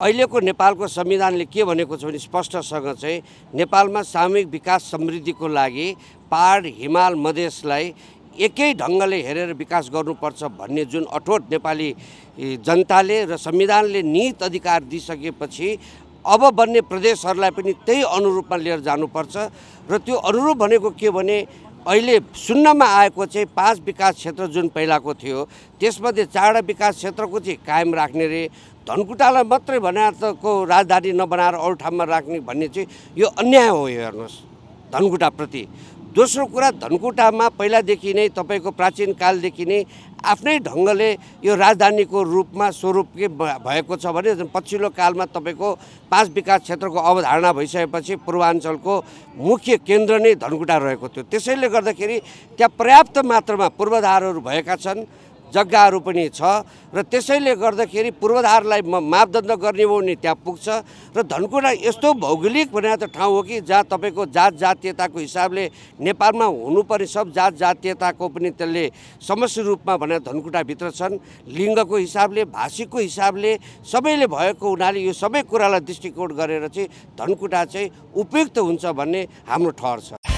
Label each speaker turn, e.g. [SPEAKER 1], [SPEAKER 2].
[SPEAKER 1] अहिलेको नेपालको संविधानले के भनेको छ भने स्पष्टसँग चाहिँ नेपालमा सामूहिक विकास समृद्धिको लागि पहाड हिमाल मधेसलाई एकै ढङ्गले हेरेर विकास गर्नुपर्छ भन्ने जुन अठोट नेपाली जनताले र संविधानले निहित अधिकार दिइसकेपछि अब बन्ने प्रदेशहरूलाई पनि त्यही अनुरूपमा लिएर जानुपर्छ र त्यो अनुरूप भनेको के भने अहिले सुन्नमा आएको चाहिँ पाँच विकास क्षेत्र जुन पहिलाको थियो त्यसमध्ये चारवटा विकास क्षेत्रको चाहिँ कायम राख्ने रे। धनकुटालाई मात्रै बनाएर त को राजधानी नबनाएर अरू ठाउँमा राख्ने भन्ने चाहिँ यो अन्याय हो यो हेर्नुहोस् धनकुटाप्रति। दोस्रो कुरा धनकुटामा पहिलादेखि नै तपाईँको प्राचीन कालदेखि नै आफ्नै ढङ्गले यो राजधानीको रूपमा स्वरूप के भएको छ भने पछिल्लो कालमा तपाईँको पाँच विकास क्षेत्रको अवधारणा भइसकेपछि पूर्वाञ्चलको मुख्य केन्द्र नै धनकुटा रहेको थियो। त्यसैले गर्दाखेरि त्यहाँ पर्याप्त मात्रामा पूर्वाधारहरू भएका छन्। जग्गाहरू पनि छ र त्यसैले गर्दाखेरि पूर्वाधारलाई मापदण्ड गर्ने हो भने त्यहाँ पुग्छ र धनकुटा यस्तो भौगोलिक भनेर त ठाउँ हो कि जहाँ तपाईँको जात जातीयताको हिसाबले नेपालमा हुनुपर्ने सब जात जातीयताको पनि त्यसले समष्टि रूपमा भनेर धनकुटाभित्र छन्। लिङ्गको हिसाबले भाषिकको हिसाबले सबैले भएको हुनाले यो सबै कुरालाई दृष्टिकोण गरेर चाहिँ धनकुटा चाहिँ उपयुक्त हुन्छ भन्ने हाम्रो ठहर छ।